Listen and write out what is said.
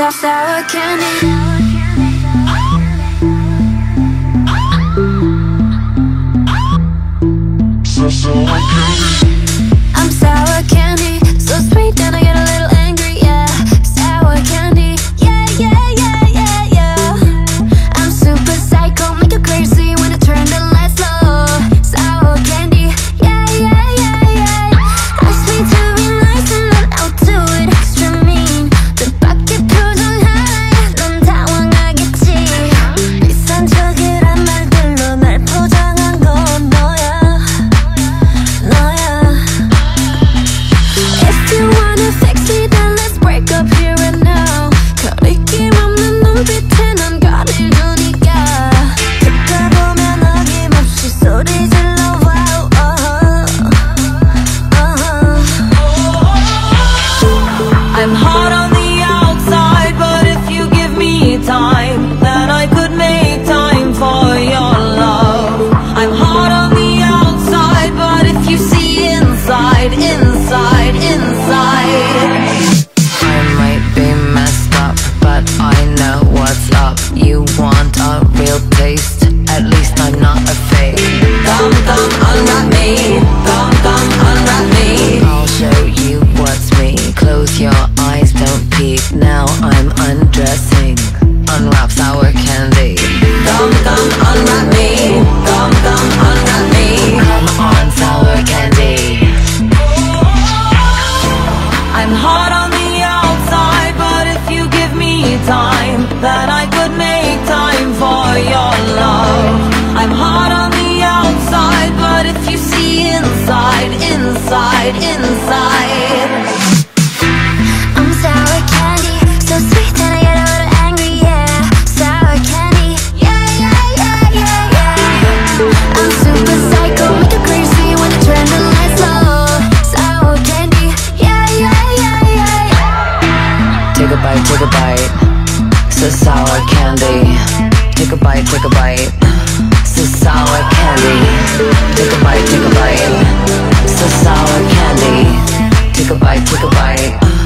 sour, sour candy. So, so I can't you want. inside. I'm sour candy, so sweet that I get a little angry, yeah. Sour candy, yeah, yeah, yeah, yeah, yeah. I'm super psycho, make you crazy when the lights low Sour candy, yeah, yeah, yeah, yeah, Take a bite, take a bite. So sour candy. Take a bite, take a bite. So sour candy. Take a bite, take a bite sour candy. Take a bite, take a bite.